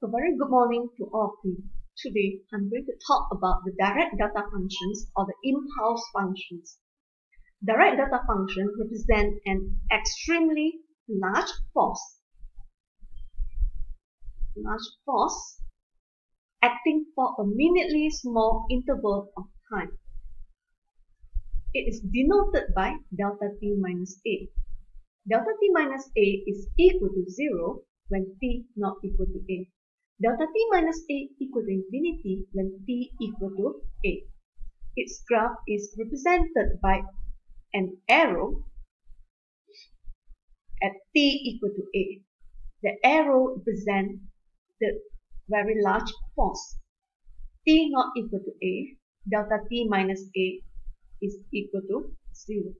A very good morning to all of you. Today I'm going to talk about the Dirac delta functions or the impulse functions. Dirac delta function represent an extremely large force. Large force acting for a minutely small interval of time. It is denoted by delta t minus a. Delta t minus a is equal to 0 when t not equal to a delta t minus a equal to infinity when t equal to a. Its graph is represented by an arrow at t equal to a. The arrow represents the very large force. t not equal to a, delta t minus a is equal to 0.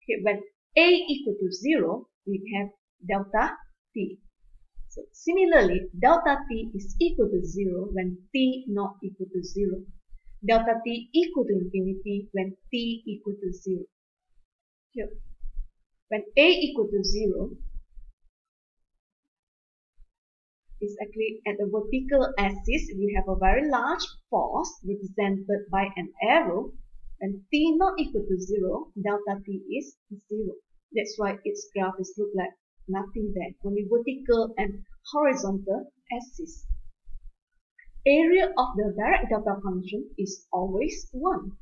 Okay, when a equal to 0, we have delta t. So similarly, delta t is equal to 0 when t not equal to 0. Delta t equal to infinity when t equal to 0. Here, when a equal to 0, is actually at the vertical axis, we have a very large force represented by an arrow. When t not equal to 0, delta t is 0. That's why its graph is look like nothing there, only vertical and horizontal axis. Area of the Dirac delta function is always 1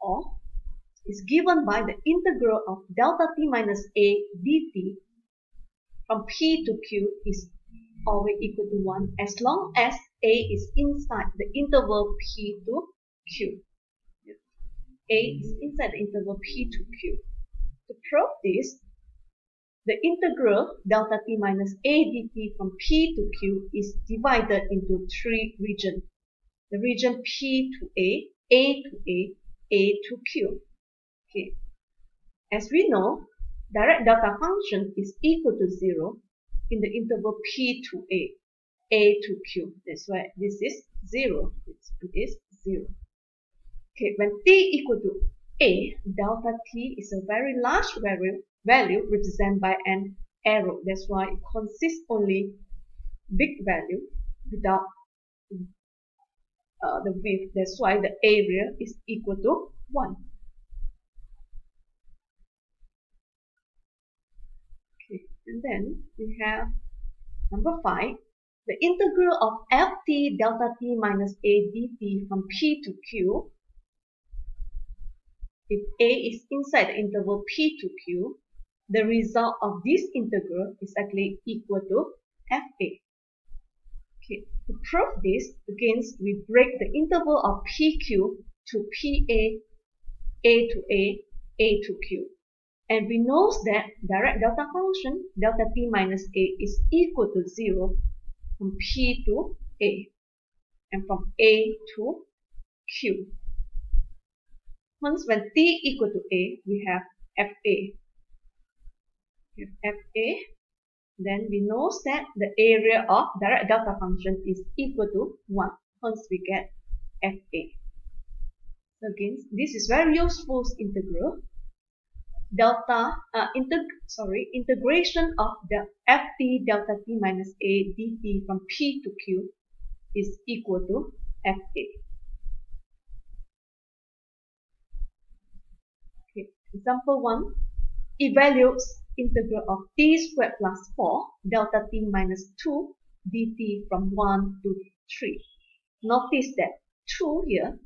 or is given by the integral of delta t minus a dt from p to q is always equal to 1 as long as a is inside the interval p to q. a is inside the interval p to q. To prove this, the integral delta t minus a dt from P to Q is divided into three regions. The region P to A, A to A, A to Q. Okay. As we know, Dirac delta function is equal to 0 in the interval P to A, A to Q. That's why this is 0. It is 0. Okay, when t equal to A, delta t is a very large value value represented by an arrow. That's why it consists only big value without uh, the width. That's why the area is equal to 1. Okay, and then we have number 5. The integral of ft delta t minus a dt from p to q if a is inside the interval p to q the result of this integral is actually equal to fa. Okay, to prove this, again we break the interval of pq to pa, a to a, a to q. And we know that Dirac delta function delta t minus a is equal to 0 from p to a and from a to q. Once when t equal to a, we have fa if fa, then we know that the area of Dirac delta function is equal to 1. Hence we get fa. So again, this is very useful integral. Delta, uh, integ sorry, integration of the ft delta t minus a dt from p to q is equal to fa. Okay, example 1 evaluates integral of t squared plus 4 delta t minus 2 dt from 1 to 3. Notice that 2 here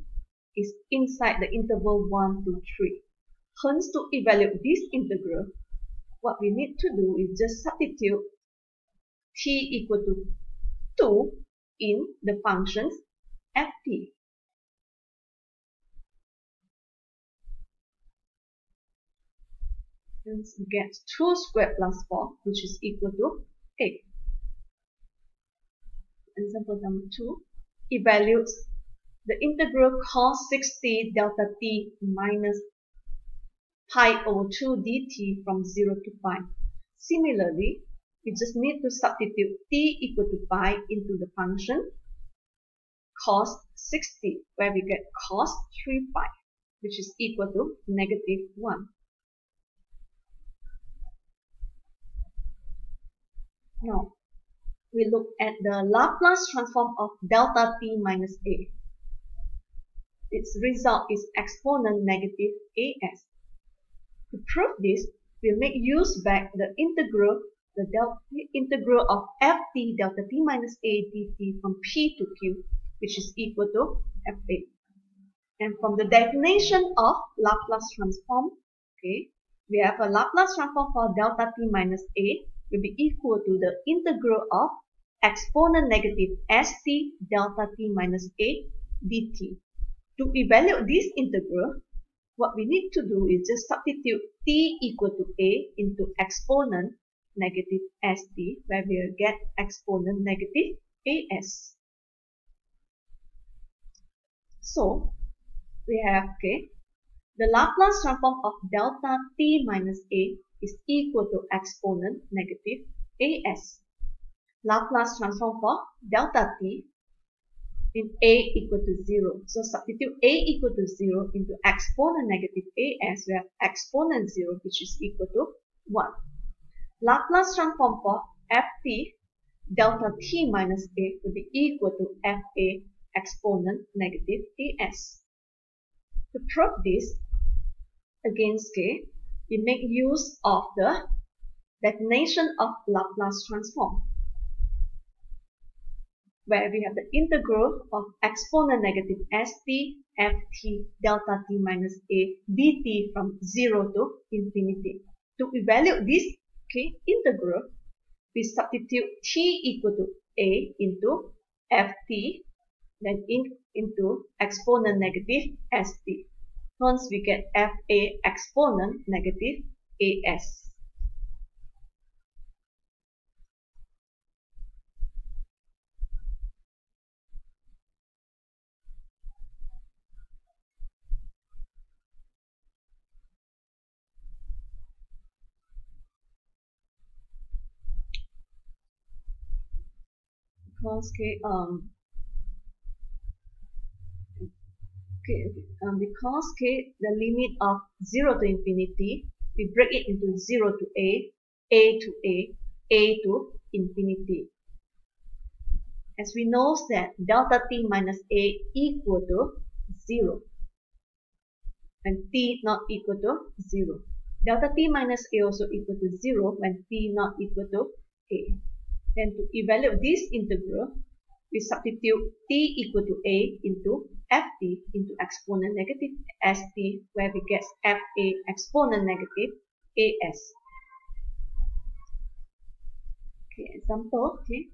is inside the interval 1 to 3. Hence, to evaluate this integral, what we need to do is just substitute t equal to 2 in the functions ft. We get 2 squared plus 4 which is equal to 8. Example number 2 evaluates the integral cos 60 delta t minus pi over 2 dt from 0 to pi. Similarly, we just need to substitute t equal to pi into the function cos 60 where we get cos 3 pi which is equal to negative 1. Now, we look at the Laplace transform of delta t minus a. Its result is exponent negative as. To prove this, we make use back the integral the delta integral of ft delta t minus a dt from p to q, which is equal to fa. And from the definition of Laplace transform, okay, we have a Laplace transform for delta t minus a will be equal to the integral of exponent negative st delta t minus a dt. To evaluate this integral, what we need to do is just substitute t equal to a into exponent negative st where we will get exponent negative as. So we have okay the Laplace transform of delta t minus a is equal to exponent negative as. Laplace transform for delta t in a equal to 0. So substitute a equal to 0 into exponent negative as we have exponent 0 which is equal to 1. Laplace transform for ft delta t minus a will be equal to fa exponent negative as. To prove this, against k, we make use of the definition of Laplace transform, where we have the integral of exponent negative st ft delta t minus a dt from 0 to infinity. To evaluate this okay, integral, we substitute t equal to a into ft, then in, into exponent negative st. Hence, we get fa exponent negative as. okay um okay um, because k the limit of 0 to infinity we break it into 0 to a a to a a to infinity. As we know that delta t minus a equal to 0 and t not equal to 0 delta t minus a also equal to 0 when t not equal to a. Then to evaluate this integral, we substitute t equal to a into ft into exponent negative st where we get fa exponent negative as. Okay, example, okay.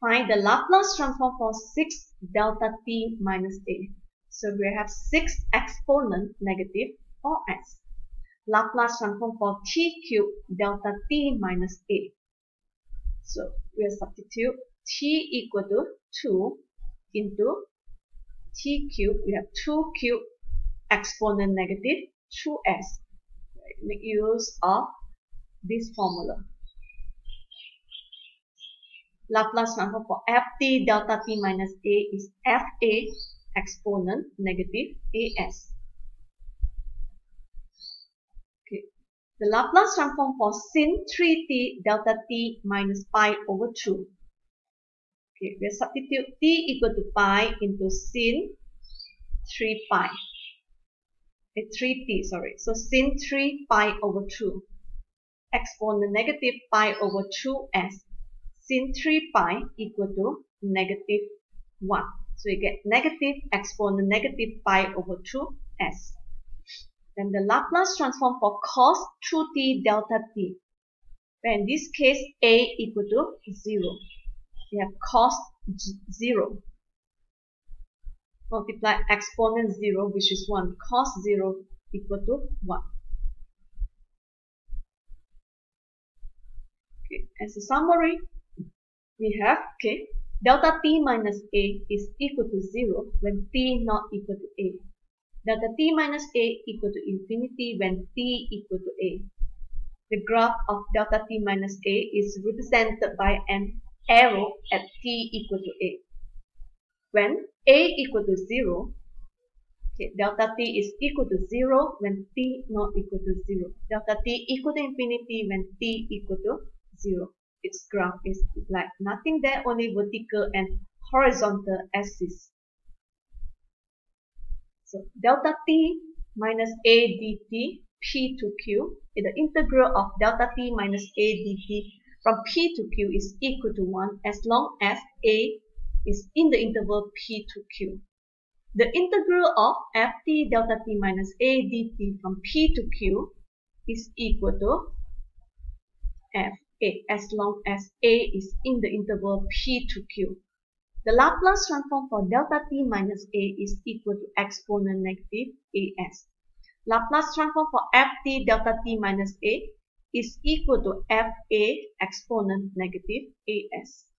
Find the Laplace transform for 6 delta t minus a. So we have 6 exponent negative 4s. Laplace transform for t cubed delta t minus a. So we'll substitute t equal to 2 into t cube. We have 2 cube exponent negative 2s. Right, make use of this formula. Laplace transform for ft delta t minus a is fa exponent negative as. The Laplace transform for sin 3t delta t minus pi over 2. Okay, we substitute t equal to pi into sin 3 pi. Okay, 3t, sorry. So sin 3 pi over 2. Exponent negative pi over 2s. Sin 3 pi equal to negative 1. So you get negative exponent negative pi over 2s. Then the Laplace transform for cos 2t delta t. Where in this case a equal to 0. We have cos 0 multiply exponent 0 which is 1. Cos 0 equal to 1. Okay, as a summary, we have okay, delta t minus a is equal to 0 when t not equal to a delta t minus a equal to infinity when t equal to a. The graph of delta t minus a is represented by an arrow at t equal to a. When a equal to 0, okay, delta t is equal to 0 when t not equal to 0. Delta t equal to infinity when t equal to 0. its graph is like nothing there, only vertical and horizontal axis. So delta t minus a dt p to q, is the integral of delta t minus a dt from p to q is equal to 1 as long as a is in the interval p to q. The integral of ft delta t minus a dt from p to q is equal to f a as long as a is in the interval p to q. The Laplace transform for delta t minus a is equal to exponent negative as. Laplace transform for ft delta t minus a is equal to fa exponent negative as.